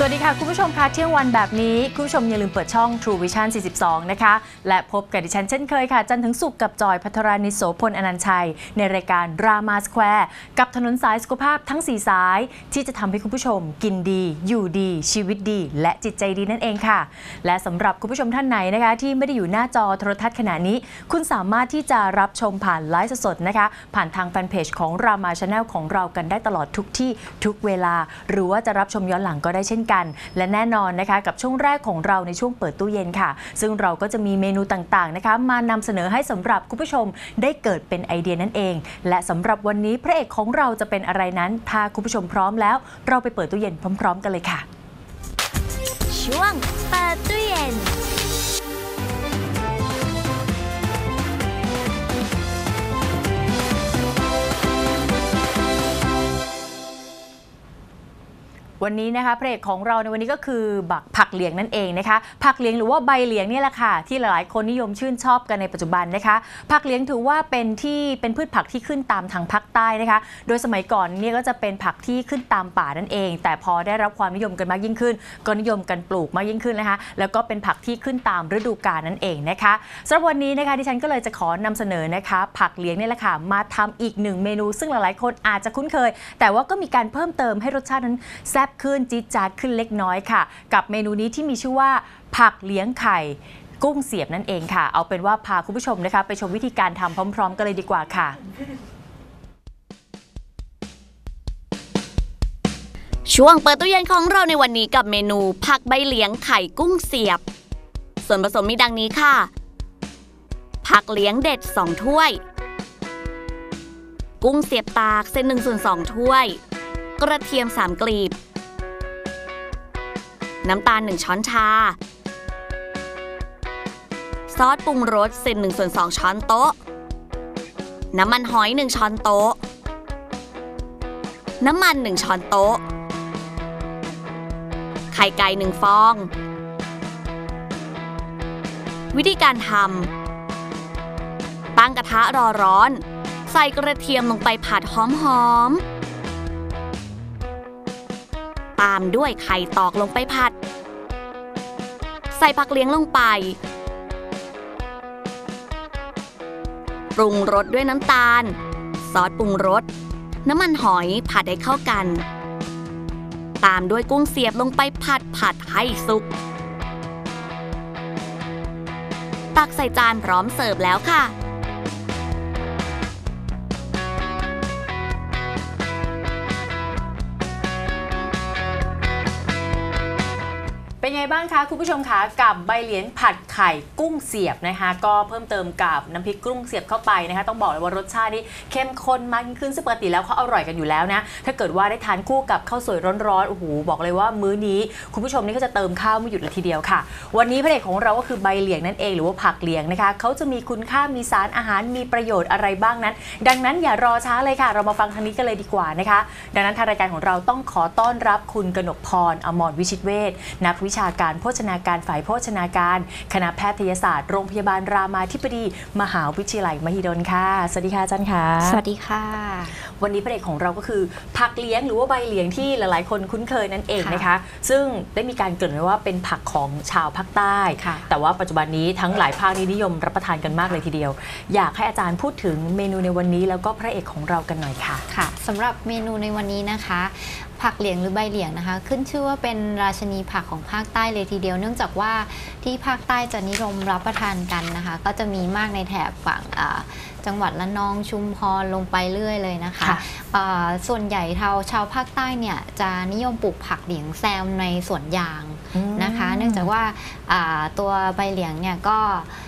สวัสดีค่ะ คุณผู้ชมคะเที่ยงวันแบบนี้ คุณผู้ชมอย่าลืมเปิดช่อง True Vision 42 นะคะ และพบกับดิฉันเช่นเคยค่ะ จันทร์ถึงศุกร์ับจอยพัทรานิสโสพลอนันชัย ในรายการรามาสแควร์กับถนนสายสุขภาพทั้ง 4 สาย ที่จะทำให้คุณผู้ชม กินดี อยู่ดี ชีวิตดี และจิตใจดีนั่นเองค่ะ และสำหรับคุณผู้ชมท่านไหนนะคะ ที่ไม่ได้อยู่หน้าจอโทรทัศน์ขณะนี้ คุณสามารถที่จะรับชมผ่านไลฟ์สดนะคะ ผ่านทางแฟนเพจของ Rama Channel ของเรากันได้ตลอดทุกที่ทุกเวลา หรือว่าจะรับชมย้อนหลังก็ได้เช่นกัน และแน่นอนนะคะกับช่วงแรกของเราในช่วงเปิดตู้เย็นค่ะ ซึ่งเราก็จะมีเมนูต่างๆนะคะมานำเสนอให้สำหรับคุณผู้ชมได้เกิดเป็นไอเดียนั่นเอง และสำหรับวันนี้พระเอกของเราจะเป็นอะไรนั้น ถ้าคุณผู้ชมพร้อมแล้ว เราไปเปิดตู้เย็นพร้อม ๆ กันเลยค่ะ ช่วงเปิดตู้เย็น วันนี้นะคะพระเอกของเราในวันนี้ก็คือบักผักเหลียงนั่นเองนะคะ ผักเหลียงหรือว่าใบเหลียงนี่แหละค่ะ ที่หลายๆ คนนิยมชื่นชอบกันในปัจจุบันนะคะ ผักเหลียงถือว่าเป็นที่เป็นพืชผักที่ขึ้นตามทางภาคใต้นะคะ โดยสมัยก่อนเนี่ยก็จะเป็นผักที่ขึ้นตามป่านั่นเอง แต่พอได้รับความนิยมกันมากยิ่งขึ้น ก็นิยมกันปลูกมากยิ่งขึ้นนะคะ แล้วก็เป็นผักที่ขึ้นตามฤดูกาลนั่นเองนะคะสำหรับวันนี้นะคะดิฉันก็เลยจะขอนำเสนอนะคะ ผักเหลียงนี่แหละค่ะมาทำอีกหนึ่งเมนู ซึ่งหลายๆ คนอาจจะคุ้นเคย แต่ว่าก็มีการเพิ่มเติมให้รสชาตินั้นแซ่บขึ้นจี๊ดจ๊าดขึ้นเล็กน้อยค่ะ กับเมนูนี้ที่มีชื่อว่าผักเลี้ยงไข่กุ้งเสียบนั่นเองค่ะ เอาเป็นว่าพาคุณผู้ชมนะคะ ไปชมวิธีการทำพร้อม ๆ กันเลยดีกว่าค่ะ ช่วงเปิดตู้เย็นของเราในวันนี้กับเมนู ผักใบเหลียงไข่กุ้งเสียบ ส่วนผสมมีดังนี้ค่ะ ผักเลี้ยงเด็ด 2 ถ้วย กุ้งเสียบตากเส้น1ส่วน2ถ้วย กระเทียม 3 กลีบ น้ำตาล 1 ช้อนชา ซอสปรุงรสเส้น1ส่วน2ช้อนโต๊ะ น้ำมันหอย 1 ช้อนโต๊ะ น้ำมัน 1 ช้อนโต๊ะ ไข่ไก่ 1 ฟอง วิธีการทำ ตั้งกระทะรอร้อน ใส่กระเทียมลงไปผัดหอมๆตามด้วยไข่ตอกลงไปผัด ใส่ผักเลี้ยงลงไป ปรุงรสด้วยน้ำตาล ซอสปรุงรส น้ำมันหอยผัดให้เข้ากัน ตามด้วยกุ้งเสียบลงไปผัดผัดให้สุก ตักใส่จานพร้อมเสิร์ฟแล้วค่ะ ไงบ้างคะคุณผู้ชมคะกับใบเหลียงผัดไข่กุ้งเสียบนะคะ ก็เพิ่มเติมกับน้ำพริกกุ้งเสียบเข้าไปนะคะ ต้องบอกเลยว่ารสชาตินี่เข้มข้นมากยิ่งขึ้นซึ่งปกติแล้วเขาอร่อยกันอยู่แล้วนะ ถ้าเกิดว่าได้ทานคู่กับข้าวสวยร้อนๆโอ้โหบอกเลยว่ามื้อนี้คุณผู้ชมนี่ก็จะเติมข้าวไม่หยุดเลยทีเดียวค่ะ วันนี้พระเอกของเราก็คือใบเหลียงนั่นเองหรือว่าผักเหลียงนะคะเขาจะมีคุณค่ามีสารอาหารมีประโยชน์อะไรบ้างนั้น ดังนั้นอย่ารอช้าเลยค่ะ เรามาฟังทางนี้กันเลยดีกว่านะคะ ดังนั้นทางรายการของเราต้องขอต้อนรับคุณกนกพรอมรวิชิตเวชนักวิชาการโภชนาการฝ่ายโภชนาการ คณะแพทยศาสตร์โรงพยาบาลรามาธิบดี มหาวิทยาลัยมหิดลค่ะ สวัสดีค่ะอาจารย์ค่ะ สวัสดีค่ะ วันนี้พระเอกของเราก็คือผักเลี้ยงหรือว่าใบเหลียงที่หลายๆ คนคุ้นเคยนั่นเองค่ะนะคะ ซึ่งได้มีการเกริ่นไว้ว่าเป็นผักของชาวภาคใต้ค่ะแต่ว่าปัจจุบันนี้ทั้งหลายภาคนี้นิยมรับประทานกันมากเลยทีเดียว อยากให้อาจารย์พูดถึงเมนูในวันนี้แล้วก็พระเอกของเรากันหน่อยค่ะค่ะสำหรับเมนูในวันนี้นะคะ ผักเหลียงหรือใบเหลียงนะคะ ขึ้นชื่อว่าเป็นราชนีผักของภาคใต้เลยทีเดียว เนื่องจากว่าที่ภาคใต้จะนิยมรับประทานกันนะคะ ก็จะมีมากในแถบฝั่งอ่าจังหวัดละนองชุมพรลงไปเรื่อยเลยนะคะค่ะอ่าส่วนใหญ่ชาวชาวภาคใต้เนี่ยจะนิยมปลูกผักเหลียงแซมในสวนยางนะคะ เนื่องจากว่าอ่าตัวใบเหลียงเนี่ยก็อ่า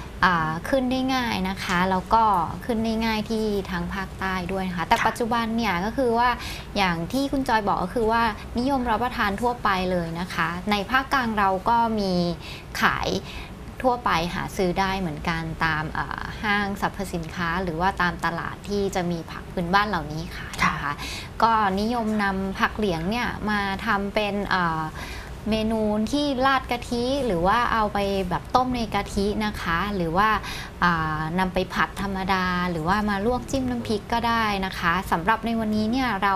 ขึ้นได้ง่ายนะคะ แล้วก็ขึ้นได้ง่ายที่ทางภาคใต้ด้วยนะคะ แต่ค่ะปัจจุบันเนี่ยก็คือว่าอย่างที่คุณจอยบอกก็คือว่านิยมรับประทานทั่วไปเลยนะคะ ในภาคกลางเราก็มีขายทั่วไปหาซื้อได้เหมือนกันตามอ่าห้างสรรพสินค้า หรือว่าตามตลาดที่จะมีผักพื้นบ้านเหล่านี้ขายนะคะ ก็นิยมนำผักเหลียงเนี่ยมาทำเป็นอ่า เมนูที่ราดกะทิหรือว่าเอาไปแบบต้มในกะทินะคะ หรือว่าอ่านำไปผัดธรรมดา หรือว่ามาลวกจิ้มน้ำพริกก็ได้นะคะสำหรับในวันนี้เนี่ยเรา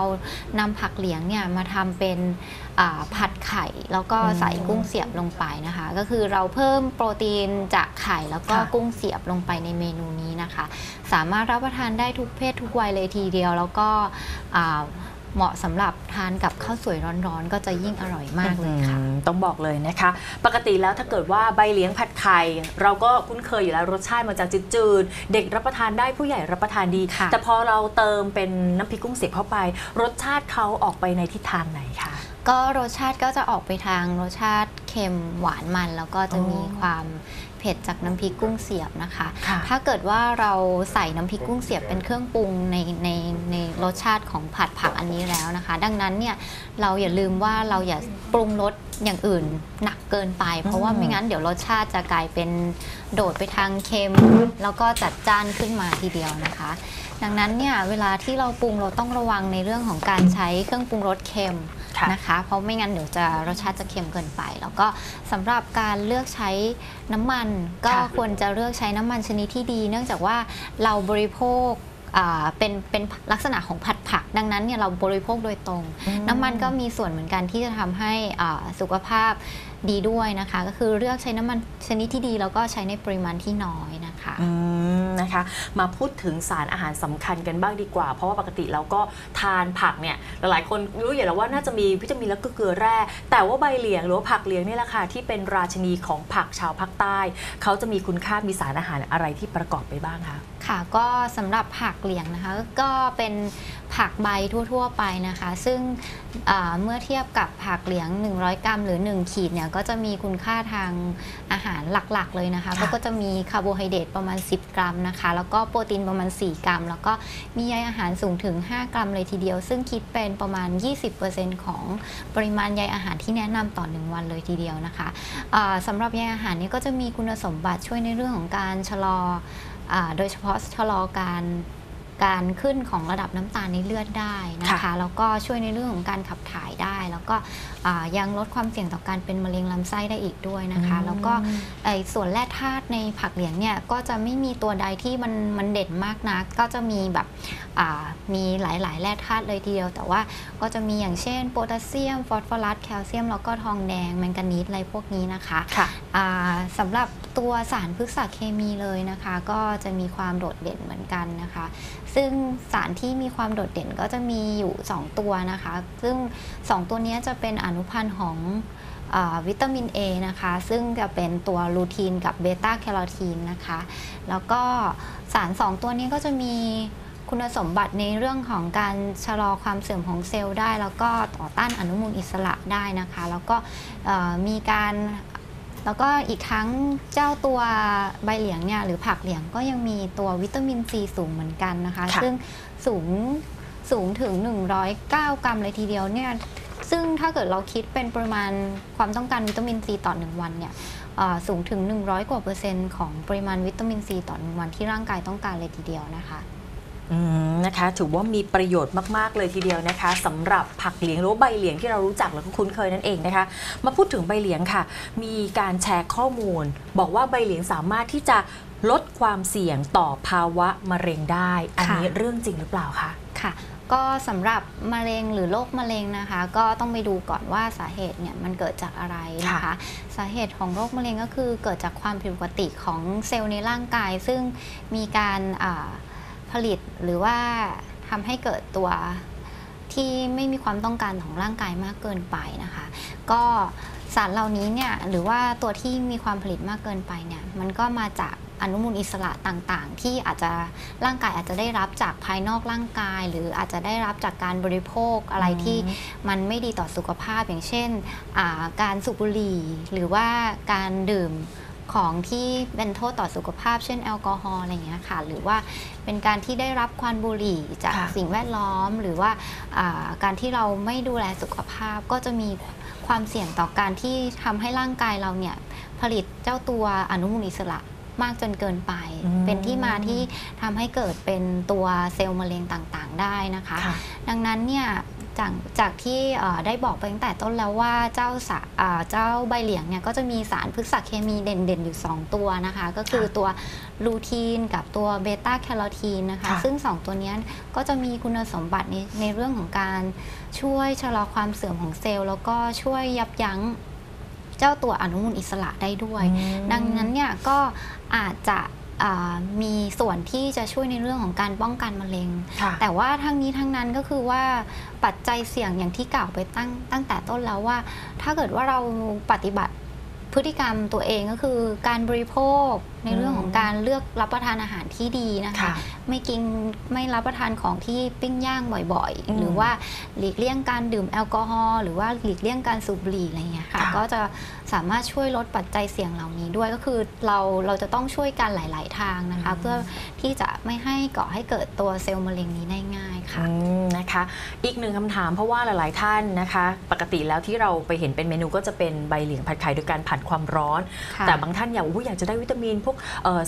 นำผักเหลียงเนี่ยมาทำเป็นอ่าผัดไข่แล้วก็อืมใส่กุ้งเสียบลงไปนะคะ ก็คือเราเพิ่มโปรตีนจากไข่แล้วก็ค่ะกุ้งเสียบลงไปในเมนูนี้นะคะ สามารถรับประทานได้ทุกเพศทุกวัยเลยทีเดียวแล้วก็อ่า เหมาะสำหรับทานกับข้าวสวยร้อนๆ ก็จะยิ่งอร่อยมากเลยค่ะ อืมต้องบอกเลยนะคะ ปกติแล้วถ้าเกิดว่าใบเลี้ยงผัดไข่เราก็คุ้นเคยอยู่แล้วรสชาติมันจะจืดๆเด็กรับประทานได้ผู้ใหญ่รับประทานดี ค่ะ แต่พอเราเติมเป็นน้ำพริกกุ้งเสียบเข้าไป รสชาติเขาออกไปในทิศทางไหนคะ ก็รสชาติก็จะออกไปทางรสชาติเค็มหวานมัน แล้วก็จะอ๋อมีความเผ็ดจากน้ำพริกกุ้งเสียบนะคะค่ะถ้าเกิดว่าเราใส่น้ำพริกกุ้งเสียบเป็นเครื่องปรุงในในในรสชาติของผัดผักอันนี้แล้วนะคะ ดังนั้นเนี่ยเราอย่าลืมว่าเราอย่าปรุงรสอย่างอื่นหนักเกินไป เพราะว่าอืมไม่งั้นเดี๋ยวรสชาติจะกลายเป็นโดดไปทางเค็ม แล้วก็จัดจ้านขึ้นมาทีเดียวนะคะ ดังนั้นเนี่ยเวลาที่เราปรุงเราต้องระวังในเรื่องของการใช้เครื่องปรุงรสเค็มค่ะ นะคะ เพราะไม่งั้นเดี๋ยวจะรสชาติจะเค็มเกินไป แล้วก็สำหรับการเลือกใช้น้ำมัน ก็ค่ะควรจะเลือกใช้น้ำมันชนิดที่ดี เนื่องจากว่าเราบริโภคอ่า เป็นเป็นลักษณะของผัดผัก ดังนั้นเนี่ยเราบริโภคโดยตรงอืมน้ำมันก็มีส่วนเหมือนกันที่จะทำให้อ่าสุขภาพดีด้วยนะคะ ก็คือเลือกใช้น้ำมันชนิดที่ดีแล้วก็ใช้ในปริมาณที่น้อยนะคะอืมนะคะ มาพูดถึงสารอาหารสำคัญกันบ้างดีกว่า เพราะว่าปกติเราก็ทานผักเนี่ยหลายๆคนรู้อยู่แล้วว่าน่าจะมีวิตามินและก็เกลือแร่ แต่ว่าใบเหลียงหรือว่าผักเหลียงนี่แหละค่ะที่เป็นราชินีของผักชาวภาคใต้ เขาจะมีคุณค่ามีสารอาหารอะไรที่ประกอบไปบ้างคะ ค่ะก็สำหรับผักเหลียงนะคะก็เป็นผักใบทั่ว ๆ ไปนะคะ ซึ่งอ่าเมื่อเทียบกับผักเหลียง 100 กรัม หรือ 1 ขีดเนี่ยก็จะมีคุณค่าทางอาหารหลักๆ เลยนะคะค่ะก็จะมีคาร์โบไฮเดรตประมาณ 10 กรัมนะคะ แล้วก็โปรตีนประมาณ 4 กรัม แล้วก็มีใยอาหารสูงถึง 5 กรัมเลยทีเดียว ซึ่งคิดเป็นประมาณ 20%ของปริมาณใยอาหารที่แนะนำต่อ 1 วันเลยทีเดียวนะคะอ่าสำหรับใยอาหารเนี้ก็จะมีคุณสมบัติช่วยในเรื่องของการชะลออ่า โดยเฉพาะชะลอการ การขึ้นของระดับน้ำตาลในเลือดได้นะคะค่ะแล้วก็ช่วยในเรื่องของการขับถ่ายได้ แล้วก็อ่ายังลดความเสี่ยงต่อการเป็นมะเร็งลำไส้ได้อีกด้วยนะคะ แล้วก็ไอ้ส่วนแร่ธาตุในผักเหลียงเนี่ยก็จะไม่มีตัวใดที่มันมันเด่นมากนัก ก็จะมีแบบอ่ามีหลายๆ แร่ธาตุเลยทีเดียว แต่ว่าก็จะมีอย่างเช่น โพแทสเซียม ฟอสฟอรัส แคลเซียม แล้วก็ทองแดง แมงกานีสอะไรพวกนี้นะคะค่ะอ่าสำหรับตัวสารพฤกษเคมีเลยนะคะ ก็จะมีความโดดเด่นเหมือนกันนะคะซึ่งสารที่มีความโดดเด่นก็จะมีอยู่ 2 ตัวนะคะ ซึ่ง 2 ตัวนี้จะเป็นอนุพันธ์ของอวิตามิน A นะคะ ซึ่งจะเป็นตัวลูทีนกับเบต้าแคโรทีนนะคะ แล้วก็สาร 2 ตัวนี้ก็จะมีคุณสมบัติในเรื่องของการชะลอความเสื่อมของเซลล์ได้ แล้วก็ต่อต้านอนุมูลอิสระได้นะคะ แล้วก็มีการ แล้วก็อีกทั้งเจ้าตัวใบเหลียงเนี่ยหรือผักเหลียงก็ยังมีตัววิตามินซีสูงเหมือนกันนะคะค่ะซึ่งสูงสูงถึง 109 กรัมเลยทีเดียวเนี่ยซึ่งถ้าเกิดเราคิดเป็นปริมาณความต้องการวิตามินซีต่อ 1 วันเนี่ยเอ่อสูงถึง 100 กว่าเปอร์เซ็นต์ของปริมาณวิตามินซีต่อ 1 วันที่ร่างกายต้องการเลยทีเดียวนะคะอืม นะคะถือว่ามีประโยชน์มาก ๆ เลยทีเดียวนะคะสำหรับผักเหลียงหรือว่าใบเหลียงที่เรารู้จักแล้วก็คุ้นเคยนั่นเองนะคะ มาพูดถึงใบเหลียงค่ะ มีการแชร์ข้อมูล บอกว่าใบเหลียงสามารถที่จะลดความเสี่ยงต่อภาวะมะเร็งได้ อันนี้เรื่องจริงหรือเปล่าคะค่ะ ก็สำหรับมะเร็งหรือโรคมะเร็งนะคะ ก็ต้องไปดูก่อนว่าสาเหตุเนี่ยมันเกิดจากอะไรนะคะค่ะสาเหตุของโรคมะเร็งก็คือเกิดจากความผิดปกติของเซลล์ในร่างกาย ซึ่งมีการอ่า ผลิตหรือว่าทำให้เกิดตัวที่ไม่มีความต้องการของร่างกายมากเกินไปนะคะ ก็สารเหล่านี้เนี่ยหรือว่าตัวที่มีความผลิตมากเกินไปเนี่ยมันก็มาจากอนุมูลอิสระต่างๆ ที่อาจจะร่างกายอาจจะได้รับจากภายนอกร่างกาย หรืออาจจะได้รับจากการบริโภคอะไรที่มันไม่ดีต่อสุขภาพอย่างเช่น การสูบบุหรี่ หรือว่าการดื่ม ของที่เป็นโทษต่อสุขภาพ เช่นแอลกอฮอล์อะไรอย่างเงี้ยค่ะ หรือว่าเป็นการที่ได้รับควันบุหรี่จากค่ะสิ่งแวดล้อม หรือว่าอ่าการที่เราไม่ดูแลสุขภาพก็จะมีความเสี่ยงต่อการที่ทำให้ร่างกายเราเนี่ยผลิตเจ้าตัวอนุมูลอิสระมากจนเกินไป อืม เป็นที่มาที่ทำให้เกิดเป็นตัวเซลล์มะเร็งต่างๆ ได้นะคะ ค่ะ ดังนั้นเนี่ย จากจากที่เอ่อได้บอกไปตั้งแต่ต้นแล้วว่าเจ้าสาอ่าเจ้าใบเหลียงเนี่ยก็จะมีสารพฤกษเคมีเด่นๆ อยู่ 2 ตัวนะคะ ก็คือค่ะตัวลูทีนกับตัวเบต้าแคโรทีนนะคะค่ะซึ่ง 2 ตัวเนี้ยก็จะมีคุณสมบัติในในเรื่องของการช่วยชะลอความเสื่อมของเซลล์ แล้วก็ช่วยยับยั้งเจ้าตัวอนุมูลอิสระได้ด้วย ดังนั้นเนี่ยก็อาจจะอ่า มีส่วนที่จะช่วยในเรื่องของการป้องกันมะเร็งค่ะแต่ว่าทั้งนี้ทั้งนั้นก็คือว่าปัจจัยเสี่ยงอย่างที่กล่าวไปตั้งตั้งแต่ต้นแล้วว่า ถ้าเกิดว่าเราปฏิบัติพฤติกรรมตัวเองก็คือการบริโภค ในเรื่องของการเลือกรับประทานอาหารที่ดีนะคะค่ะไม่กินไม่รับประทานของที่ปิ้งย่างบ่อยอืมๆหรือว่าหลีกเลี่ยงการดื่มแอลกอฮอล์หรือว่าหลีกเลี่ยงการสูบบุหรี่อะไรเงี้ยค่ะค่ะ ก็จะสามารถช่วยลดปัจจัยเสี่ยงเหล่านี้ด้วยก็คือเราเราจะต้องช่วยกันหลาย ๆ ทางนะคะ เพื่อที่จะไม่ให้ก่อให้เกิดตัวเซลล์มะเร็งนี้ได้ง่ายค่ะอืมนะคะอีกหนึ่งคำถามเพราะว่าหลาย ๆ ท่านนะคะ ปกติแล้วที่เราไปเห็นเป็นเมนูก็จะเป็นใบเหลียงผัดไข่โดยการผัดความร้อนค่ะแต่บางท่านอยากอุ๊ยอยากจะได้วิตามินพวกเอ่อ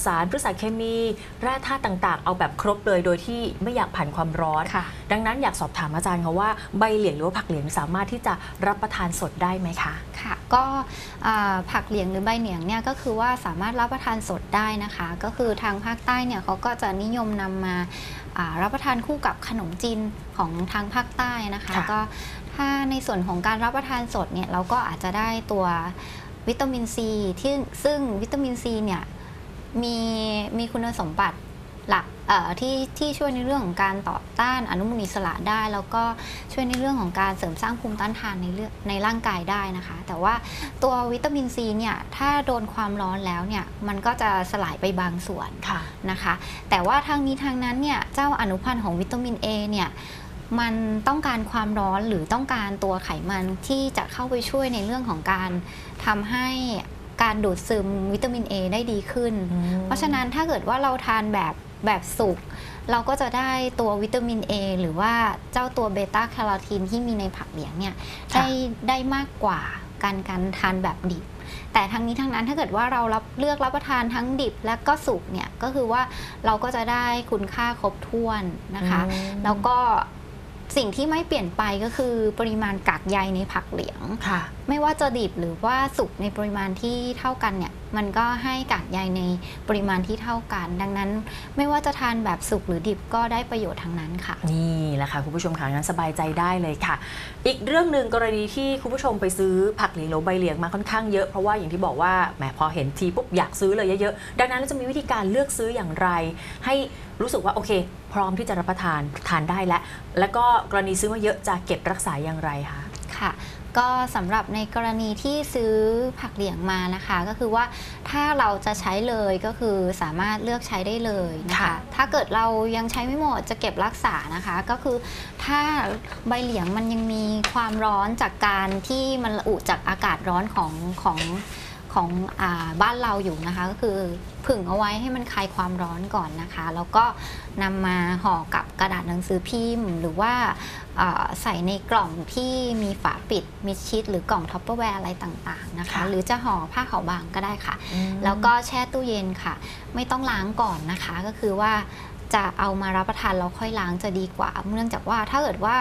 สารพฤกษเคมี แร่ธาตุต่างๆ เอาแบบครบเลยโดยที่ไม่อยากผ่านความร้อนค่ะดังนั้นอยากสอบถามอาจารย์ค่ะว่าใบเหลียงหรือว่าผักเหลียงสามารถที่จะรับประทานสดได้ไหมคะค่ะก็อ่าผักเหลียงหรือใบเหลียงเนี่ยก็คือว่าสามารถรับประทานสดได้นะคะ ก็คือทางภาคใต้เนี่ยเขาก็จะนิยมนำมาอ่ารับประทานคู่กับขนมจีนของทางภาคใต้นะคะค่ะก็ถ้าในส่วนของการรับประทานสดเนี่ยเราก็อาจจะได้ตัววิตามินซีที่ซึ่งวิตามินซีเนี่ย มีมีคุณสมบัติหลักเอ่อที่ที่ช่วยในเรื่องของการต่อต้านอนุมูลอิสระได้ แล้วก็ช่วยในเรื่องของการเสริมสร้างภูมิต้านทานในเรื่องในร่างกายได้นะคะ แต่ว่าตัววิตามินซีเนี่ยถ้าโดนความร้อนแล้วเนี่ยมันก็จะสลายไปบางส่วนค่ะนะคะ แต่ว่าทางนี้ทางนั้นเนี่ยเจ้าอนุพันธ์ของวิตามิน A เนี่ยมันต้องการความร้อนหรือต้องการตัวไขมันที่จะเข้าไปช่วยในเรื่องของการทำให้ การดูดซึมวิตามิน A ได้ดีขึ้น เพราะฉะนั้นถ้าเกิดว่าเราทานแบบแบบสุกเราก็จะได้ตัววิตามิน A หรือว่าเจ้าตัวเบต้าแคโรทีนที่มีในผักเหลียงเนี่ยค่ะได้ได้มากกว่าการการทานแบบดิบ แต่ทั้งนี้ทั้งนั้นถ้าเกิดว่าเรารับเลือกรับประทานทั้งดิบและก็สุกเนี่ยก็คือว่าเราก็จะได้คุณค่าครบถ้วนนะคะอืมแล้วก็ สิ่งที่ไม่เปลี่ยนไปก็คือปริมาณกากใยในผักเหลียงค่ะไม่ว่าจะดิบหรือว่าสุกในปริมาณที่เท่ากันเนี่ยมันก็ให้กากใยในปริมาณที่เท่ากัน ดังนั้นไม่ว่าจะทานแบบสุกหรือดิบก็ได้ประโยชน์ทั้งนั้นค่ะ นี่แหละค่ะคุณผู้ชมค่ะงั้นสบายใจได้เลยค่ะ อีกเรื่องหนึ่งกรณีที่คุณผู้ชมไปซื้อผักหลียงหรือใบเหลียงมาค่อนข้างเยอะเพราะว่าอย่างที่บอกว่าแหมพอเห็นทีปุ๊บอยากซื้อเลยเยอะๆดังนั้นเราจะมีวิธีการเลือกซื้ออย่างไร ให้รู้สึกว่าโอเค พร้อมที่จะรับประทานทานได้แล้วแล้วก็กรณีซื้อมาเยอะจะเก็บรักษาอย่างไรคะ ก็สำหรับในกรณีที่ซื้อผักเหลียงมานะคะ ก็คือว่าถ้าเราจะใช้เลยก็คือสามารถเลือกใช้ได้เลยนะคะค่ะถ้าเกิดเรายังใช้ไม่หมดจะเก็บรักษานะคะ ก็คือถ้าใบเหลียงมันยังมีความร้อนจากการที่มันระอุจากอากาศร้อนของของ ของอาบ้านเราอยู่นะคะ ก็คือผึ่งเอาไว้ให้มันคลายความร้อนก่อนนะคะ แล้วก็นำมาห่อกับกระดาษหนังสือพิมพ์ หรือว่าเอ่อใส่ในกล่องที่มีฝาปิดมิดชิดหรือกล่อง Tupperware อะไรต่างๆนะคะค่ะหรือจะห่อผ้าขาวบางก็ได้ค่ะ แล้วก็แช่ตู้เย็นค่ะ ไม่ต้องล้างก่อนนะคะ ก็คือว่าจะเอามารับประทานแล้วค่อยล้างจะดีกว่า เนื่องจากว่าถ้าเกิดว่า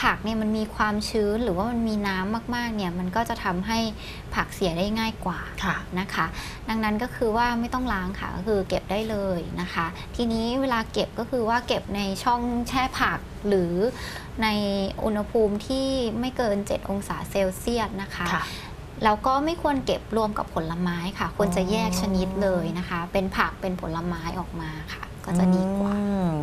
ผักเนี่ยมันมีความชื้นหรือว่ามันมีน้ำมากๆเนี่ยมันก็จะทำให้ผักเสียได้ง่ายกว่าค่ะนะคะ ดังนั้นก็คือว่าไม่ต้องล้างค่ะก็คือเก็บได้เลยนะคะ ทีนี้เวลาเก็บก็คือว่าเก็บในช่องแช่ผักหรือในอุณหภูมิที่ไม่เกิน 7 องศาเซลเซียสนะคะค่ะแล้วก็ไม่ควรเก็บรวมกับผลไม้ค่ะ ควรจะแยกชนิดเลยนะคะ เป็นผักเป็นผลไม้ออกมาค่ะ ก็จะดีกว่า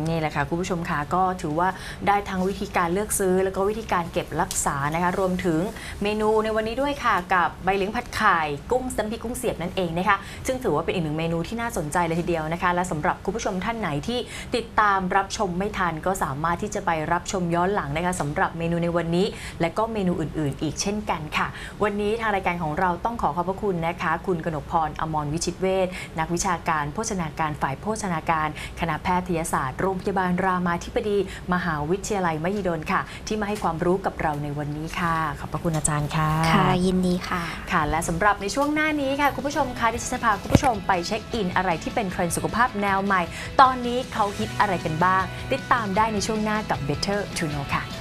นี่แหละค่ะคุณผู้ชมค่ะก็ถือว่าได้ทั้งวิธีการเลือกซื้อ แล้วก็วิธีการเก็บรักษานะคะรวมถึงเมนูในวันนี้ด้วยค่ะ กับใบเลี้ยงผัดไข่กุ้งน้ำพริกกุ้งเสียบนั่นเองนะคะซึ่งถือว่าเป็นอีกหนึ่งเมนูที่น่าสนใจเลยทีเดียวนะคะ และสำหรับคุณผู้ชมท่านไหนที่ติดตามรับชมไม่ทัน ก็สามารถที่จะไปรับชมย้อนหลังนะคะสำหรับเมนูในวันนี้ และก็เมนูอื่น ๆ อีกเช่นกันค่ะ วันนี้ทางรายการของเราต้องขอขอบพระคุณนะคะ คุณกนกพรอมรวิชิตเวชนักวิชาการโภชนาการฝ่ายโภชนาการคณะแพทยศาสตร์โรงพยาบาลรามาธิบดี มหาวิทยาลัยมหิดลค่ะ ที่มาให้ความรู้กับเราในวันนี้ค่ะ ขอบพระคุณอาจารย์ค่ะค่ะยินดีค่ะค่ะ และสำหรับในช่วงหน้านี้ค่ะคุณผู้ชมคะดิฉันจะพาคุณผู้ชมไป check in อะไรที่เป็นเทรนด์สุขภาพแนวใหม่ ตอนนี้เขาฮิตอะไรกันบ้าง ติดตามได้ในช่วงหน้ากับ Better to Know ค่ะ